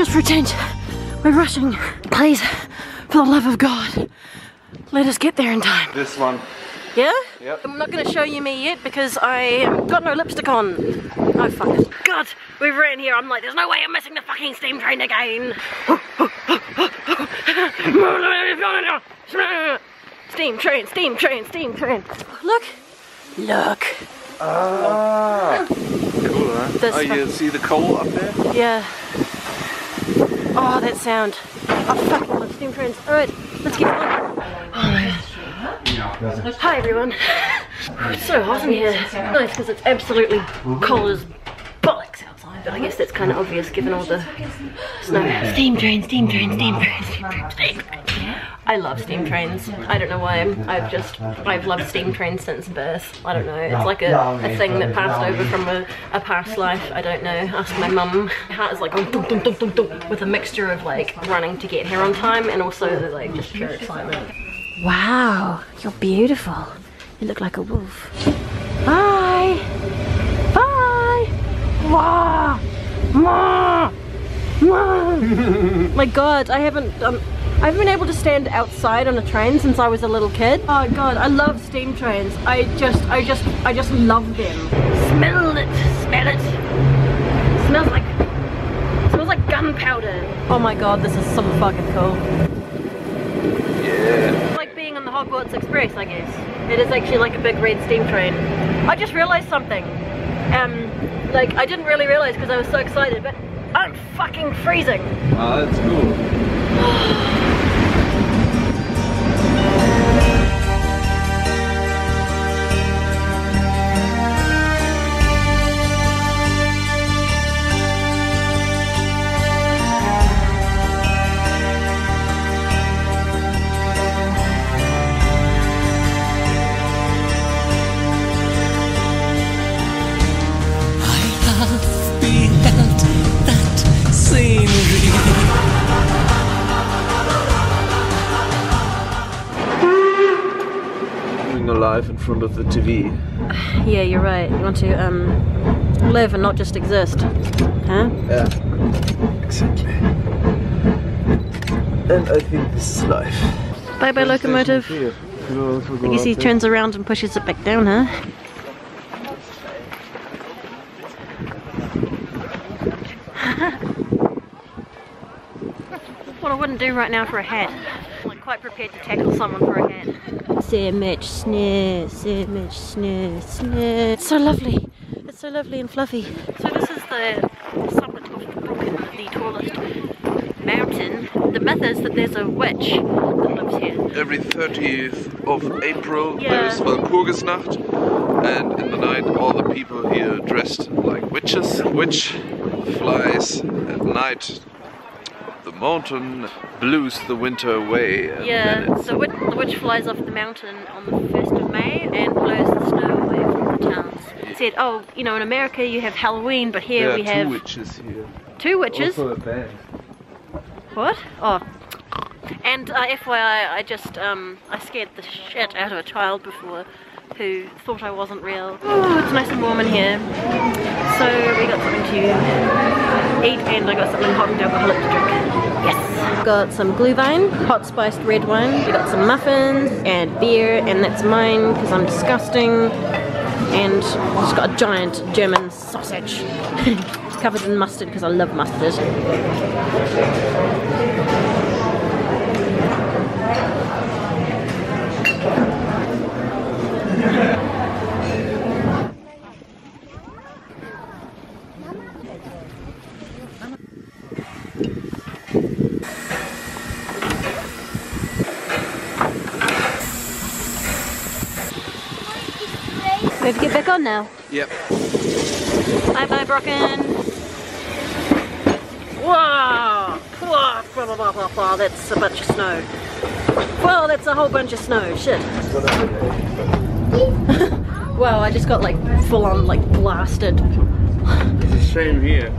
Just for a change. We're rushing. Please, for the love of God, let us get there in time. This one. Yeah? Yep. I'm not going to show you me yet because I got no lipstick on. Oh fuck it. God, we've ran here. I'm like, there's no way I'm missing the fucking steam train again. steam train, steam train, steam train. Look. Look. Ah. Cool, huh? This oh, you see the coal up there? Yeah. Oh, that sound. Oh, I fucking love steam trains. Alright, let's get on. Oh my god. Hi everyone. It's so hot in here. Nice because it's absolutely cold as but I guess that's kind of obvious given all the snow. Steam train, steam train, steam train, steam train, steam train. I love steam trains. I don't know why. I've just, I've loved steam trains since birth. I don't know. It's like a, a thing that passed over from a, a past life. I don't know. Ask my mum. My heart is like going dum, dum, dum, dum, dum, with a mixture of like running to get here on time and also the like just pure excitement. Wow, you're beautiful. You look like a wolf. Bye. Bye. Wah. Wah. Wah. My God, I haven't um, I haven't been able to stand outside on a train since I was a little kid. Oh God, I love steam trains. I just, I just, I just love them. Smell it, smell it. Smells like, smells like gunpowder. Oh my God, this is so fucking cool. Yeah. It's like being on the Hogwarts Express, I guess. It is actually like a big red steam train. I just realized something. Um, like I didn't really realize because I was so excited, but I'm fucking freezing. Ah, that's cool. In front of the TV. Yeah, you're right. You want to um, live and not just exist. Huh? Yeah. Exactly. And I think this is life. Bye bye, locomotive. Here. We'll also go I guess he turns around and pushes it back down, huh? what I wouldn't do right now for a hat. I'm like quite prepared to tackle someone for a hat. So much snow, so much snow, snow. It's so lovely. It's so lovely and fluffy. So this is the summit of the Brocken, the tallest mountain. The myth is that there's a witch that lives here. Every 30th of April Yeah. there's Walpurgisnacht and in the night all the people here dressed like witches. Witch flies at night the mountain, blues the winter away. And Yeah, then so witch, the witch flies off the mountain on the 1st of May and blows the snow away from the towns. Said, oh, you know, in America you have Halloween, but here there are we two have witches here. two witches. Also a band. What? Oh. And uh, FYI, I just, um, I scared the shit out of a child before who thought I wasn't real. Oh, it's nice and warm in here. So we got something to eat and I got something hot and alcoholic to drink. Yes! Got some Glühwein, hot spiced red wine. We got some muffins and beer and that's mine because I'm disgusting. And just got a giant German sausage. covered in mustard because I love mustard. We have to get back on now. Yep. Bye bye, Brocken. Whoa! Whoa! Blah, blah, blah, blah, blah. That's a bunch of snow. Whoa, that's a whole bunch of snow. Shit. wow, I just got like full on like blasted. It's a shame here.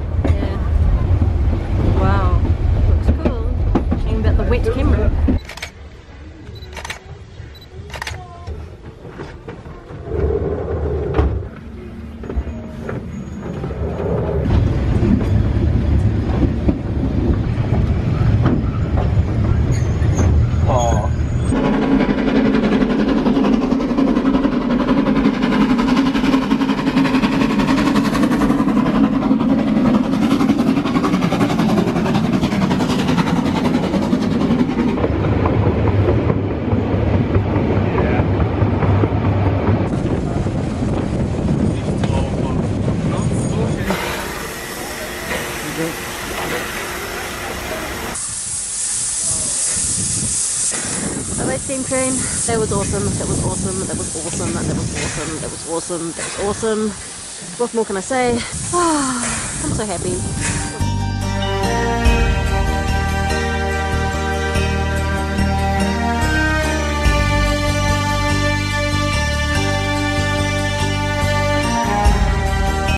Wow. Looks cool. Shame about the wet camera. Bye train. That was awesome. That was awesome. That was awesome. That was awesome. That was awesome. That was awesome. What more can I say? I'm so happy.